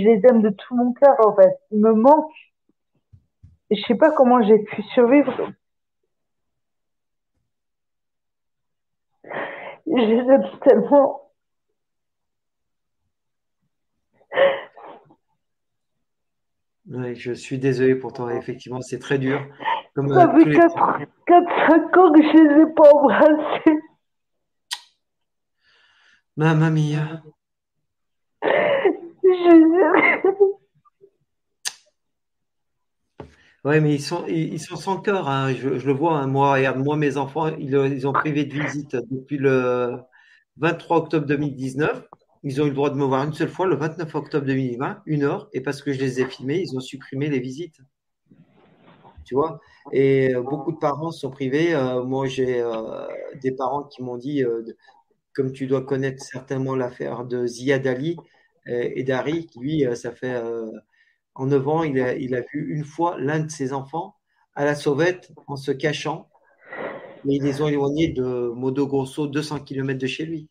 je les aime de tout mon cœur, en fait. Ils me manquent. Je sais pas comment j'ai pu survivre. Je les aime tellement. Oui, je suis désolé pour toi. Effectivement, c'est très dur. Comme, Ça fait 4-5 ans que je les ai pas embrassés. Mamma mia. Ouais, mais ils sont, ils, sont sans cœur. Hein. Je, le vois, hein. moi, regarde, moi, mes enfants, ils, ils, ont privé de visite depuis le 23 octobre 2019. Ils ont eu le droit de me voir une seule fois le 29 octobre 2020, une heure, et parce que je les ai filmés, ils ont supprimé les visites. Tu vois? Et euh, beaucoup de parents sont privés. Euh, moi, j'ai euh, des parents qui m'ont dit, comme tu dois connaître certainement l'affaire de Ziad Ali et d'Ari, lui, ça fait en 9 ans, il a, vu une fois l'un de ses enfants à la sauvette en se cachant. Mais ils les ont éloignés de Modo Grosso, 200 km de chez lui.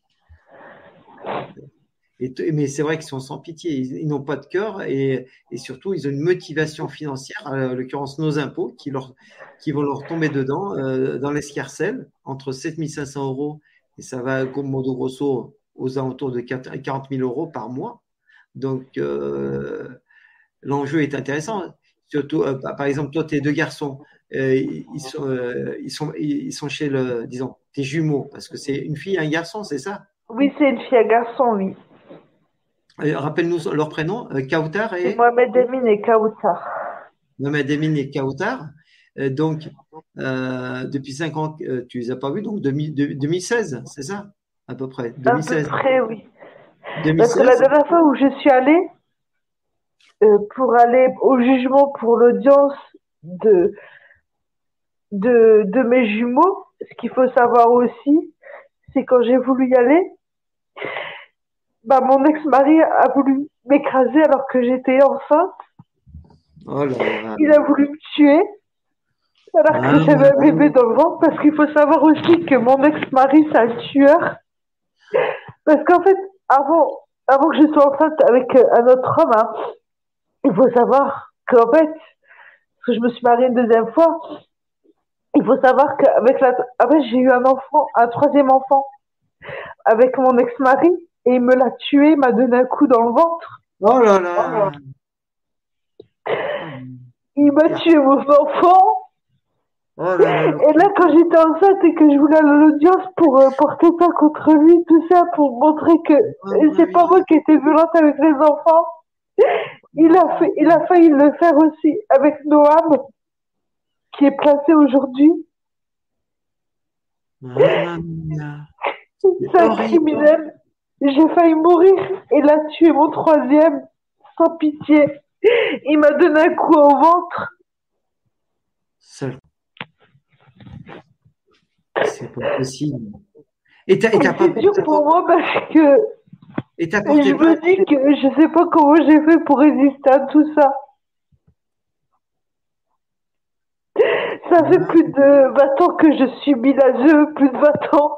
Mais c'est vrai qu'ils sont sans pitié. Ils, n'ont pas de cœur et, surtout, ils ont une motivation financière, en l'occurrence nos impôts, qui vont leur tomber dedans euh, dans l'escarcelle entre 7500 euros et ça va, comme modo grosso, aux alentours de 40 000 euros par mois. Donc, euh, l'enjeu est intéressant. Surtout, euh, par exemple, toi, tes deux garçons, euh, ils, sont, euh, ils, sont, ils sont chez le, disons, tes jumeaux, parce que c'est une fille et un garçon, c'est ça? Oui, c'est une fille et un garçon, oui. Rappelle-nous leur prénom, Kautar et. Mohamed Emin et Kautar. Mohamed Emin et Kautar. donc, depuis 5 ans, tu les as pas vus, donc 2016, c'est ça? À peu près. 2016. À peu près, oui. Parce que la dernière fois où je suis allée, pour aller au jugement pour l'audience de, de, de mes jumeaux, ce qu'il faut savoir aussi, c'est quand j'ai voulu y aller, bah, mon ex-mari a voulu m'écraser alors que j'étais enceinte. Oh Il a voulu me tuer alors que ah, j'avais un bébé dans le ventre parce qu'il faut savoir aussi que mon ex-mari c'est un tueur. Parce qu'en fait, avant, avant que je sois enceinte avec un autre homme, hein, il faut savoir qu'en fait, parce que je me suis mariée une deuxième fois, il faut savoir qu'avec la, après j'ai eu un enfant, un troisième enfant, avec mon ex-mari, et il me l'a tué, il m'a donné un coup dans le ventre. Oh là là! Il m'a tué mon enfant. Oh et là, quand j'étais enceinte et que je voulais aller à l'audience pour euh, porter ça contre lui, tout ça, pour montrer que oh c'est pas moi qui étais violente avec les enfants, il a, fait, il a failli le faire aussi avec Noam, qui est placé aujourd'hui. C'est un criminel. J'ai failli mourir. Il a tué mon troisième, sans pitié. Il m'a donné un coup au ventre. C'est pas possible. Et t'as, C'est dur pour moi parce que et je me dis que je sais pas comment j'ai fait pour résister à tout ça. Ça fait plus de 20 ans que je suis jeu, plus de 20 ans.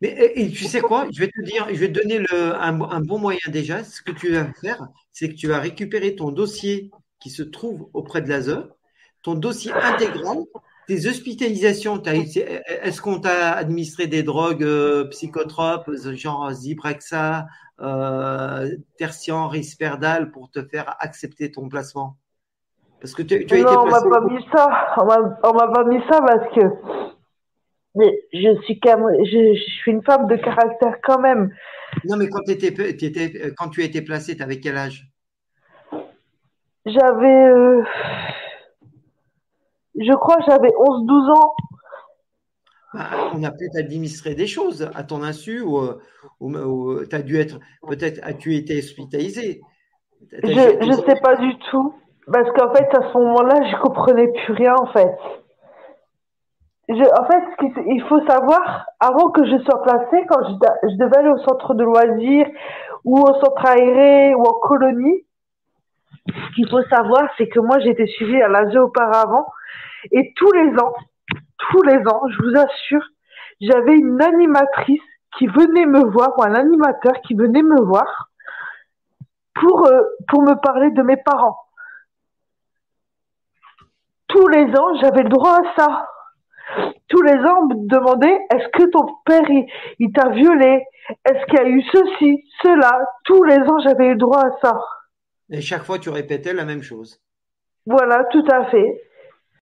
Mais et, tu sais quoi? Je vais te dire, je vais te donner le, un, un, bon moyen déjà. Ce que tu vas faire, c'est que tu vas récupérer ton dossier qui se trouve auprès de l'ASE, ton dossier intégral tes hospitalisations, est-ce qu'on t'a administré des drogues euh, psychotropes, genre Zyprexa, euh, Tertian, Risperdal, pour te faire accepter ton placement? Parce que tu, as été placé. on m'a pas mis ça. On m'a pas mis ça parce que mais je suis quand je, suis une femme de caractère quand même. Non, mais quand, étais, quand tu as été placé, tu avais quel âge? J'avais. Euh, je crois que j'avais 11-12 ans. Bah, on a pu t'administrer des choses à ton insu ou, ou, tu as dû être, peut-être as-tu été hospitalisé? Je ne sais pas du tout. Parce qu'en fait, à ce moment-là, je comprenais plus rien en fait. en fait, il faut savoir, avant que je sois placée, quand je, je devais aller au centre de loisirs ou au centre aéré ou en colonie, ce qu'il faut savoir, c'est que moi, j'étais suivie à l'ASE auparavant et tous les ans, tous les ans, je vous assure, j'avais une animatrice qui venait me voir, ou un animateur qui venait me voir. pour, euh, pour me parler de mes parents. Tous les ans, j'avais le droit à ça. Tous les ans, on me demandait est-ce que ton père, il, il t'a violé Est-ce qu'il y a eu ceci, cela? Tous les ans, j'avais le droit à ça. Et chaque fois, tu répétais la même chose. Voilà, tout à fait.